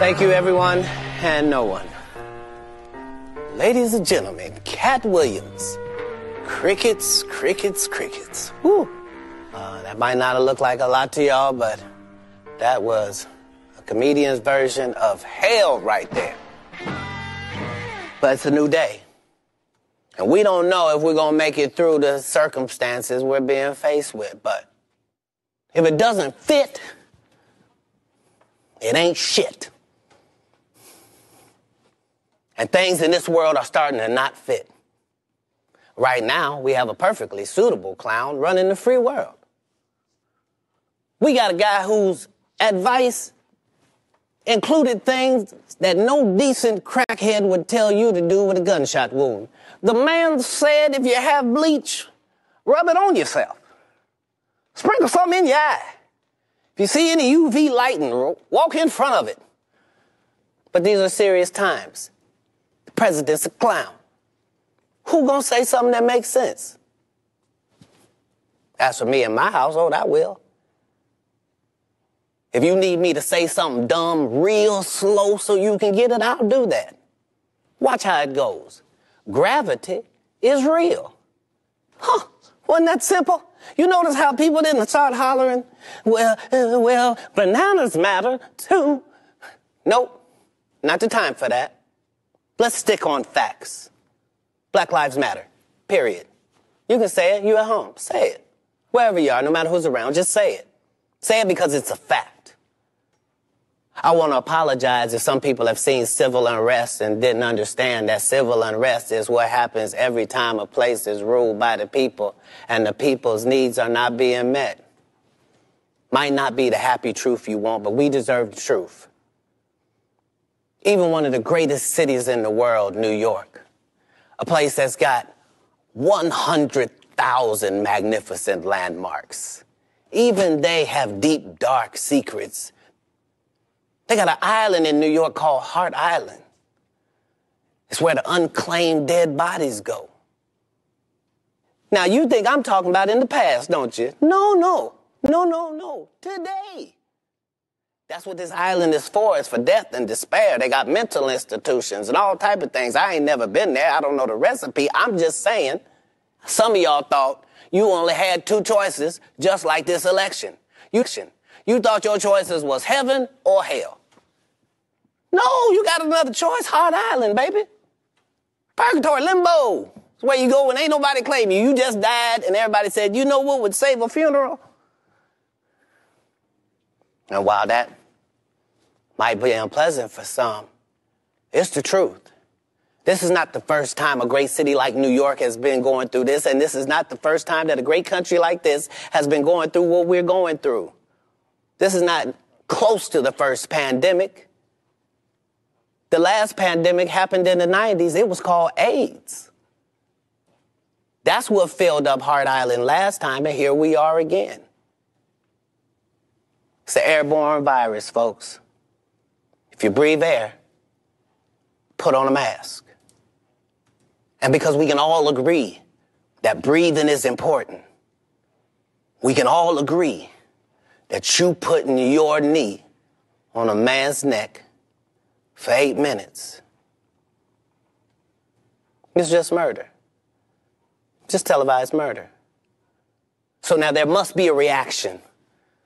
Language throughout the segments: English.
Thank you, everyone, and no one. Ladies and gentlemen, Katt Williams. Crickets, crickets, crickets. Woo. Uh, that might not have looked like a lot to y'all, but that was a comedian's version of hell right there. But it's a new day. And we don't know if we're going to make it through the circumstances we're being faced with. But if it doesn't fit, it ain't shit. And things in this world are starting to not fit. Right now, we have a perfectly suitable clown running the free world. We got a guy whose advice included things that no decent crackhead would tell you to do with a gunshot wound. The man said if you have bleach, rub it on yourself. Sprinkle something in your eye. If you see any UV lighting, walk in front of it. But these are serious times. President's a clown. Who gonna say something that makes sense? As for me and my household, I will. If you need me to say something dumb real slow so you can get it, I'll do that. Watch how it goes. Gravity is real. Huh, wasn't that simple? You notice how people didn't start hollering, well, uh, well, bananas matter too. Nope, not the time for that. Let's stick on facts. Black Lives Matter, period. You can say it, you at home, say it. Wherever you are, no matter who's around, just say it. Say it because it's a fact. I want to apologize if some people have seen civil unrest and didn't understand that civil unrest is what happens every time a place is ruled by the people and the people's needs are not being met. Might not be the happy truth you want, but we deserve the truth. Even one of the greatest cities in the world, New York, a place that's got 100,000 magnificent landmarks. Even they have deep, dark secrets they got an island in New York called Hart Island. It's where the unclaimed dead bodies go. Now, you think I'm talking about in the past, don't you? No, no, no, no, no. Today. That's what this island is for. It's for death and despair. They got mental institutions and all type of things. I ain't never been there. I don't know the recipe. I'm just saying. Some of y'all thought you only had two choices, just like this election. You, you thought your choices was heaven or hell. No, you got another choice. Hart Island, baby. Purgatory, limbo. It's where you go when ain't nobody claim you. You just died and everybody said, you know what would save a funeral? And while that might be unpleasant for some, it's the truth. This is not the first time a great city like New York has been going through this, and this is not the first time that a great country like this has been going through what we're going through. This is not close to the first pandemic. The last pandemic happened in the 90s. It was called AIDS. That's what filled up Hart Island last time, and here we are again. It's an airborne virus, folks. If you breathe air, put on a mask. And because we can all agree that breathing is important, we can all agree that you putting your knee on a man's neck for eight minutes. is just murder. Just televised murder. So now there must be a reaction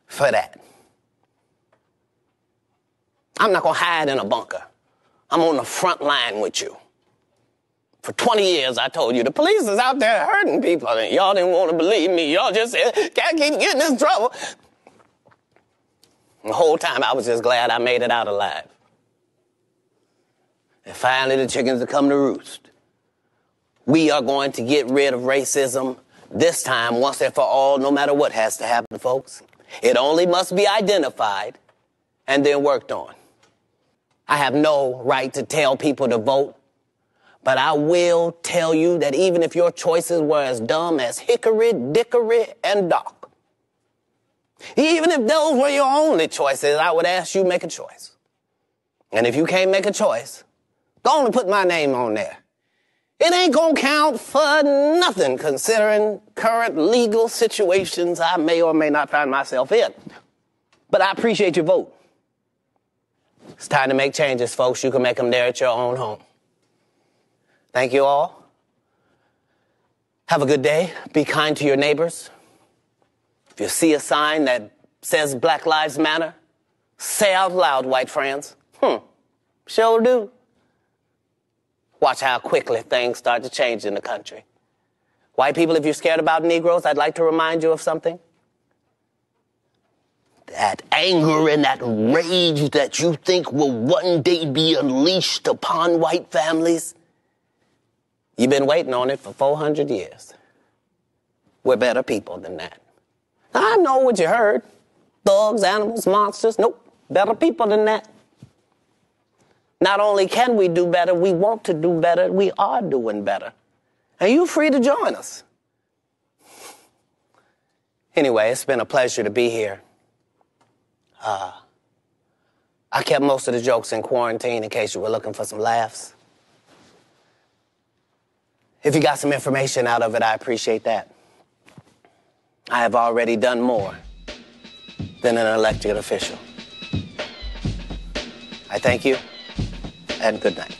for that. I'm not going to hide in a bunker. I'm on the front line with you. For 20 years, I told you the police is out there hurting people, and y'all didn't want to believe me. Y'all just said, can't keep getting in trouble. The whole time, I was just glad I made it out alive. And finally, the chickens have come to roost. We are going to get rid of racism this time, once and for all, no matter what has to happen, folks. It only must be identified and then worked on. I have no right to tell people to vote, but I will tell you that even if your choices were as dumb as hickory, dickory, and dock, even if those were your only choices, I would ask you make a choice. And if you can't make a choice, Go on and put my name on there. It ain't gonna count for nothing considering current legal situations I may or may not find myself in. But I appreciate your vote. It's time to make changes, folks. You can make them there at your own home. Thank you all. Have a good day. Be kind to your neighbors. If you see a sign that says Black Lives Matter, say out loud, white friends. Hmm, sure do. Watch how quickly things start to change in the country. White people, if you're scared about Negroes, I'd like to remind you of something. That anger and that rage that you think will one day be unleashed upon white families, you've been waiting on it for 400 years. We're better people than that. I know what you heard thugs, animals, monsters. Nope, better people than that. Not only can we do better, we want to do better. We are doing better. And you're free to join us. Anyway, it's been a pleasure to be here. Uh, I kept most of the jokes in quarantine in case you were looking for some laughs. If you got some information out of it, I appreciate that. I have already done more than an elected official. I thank you and good night.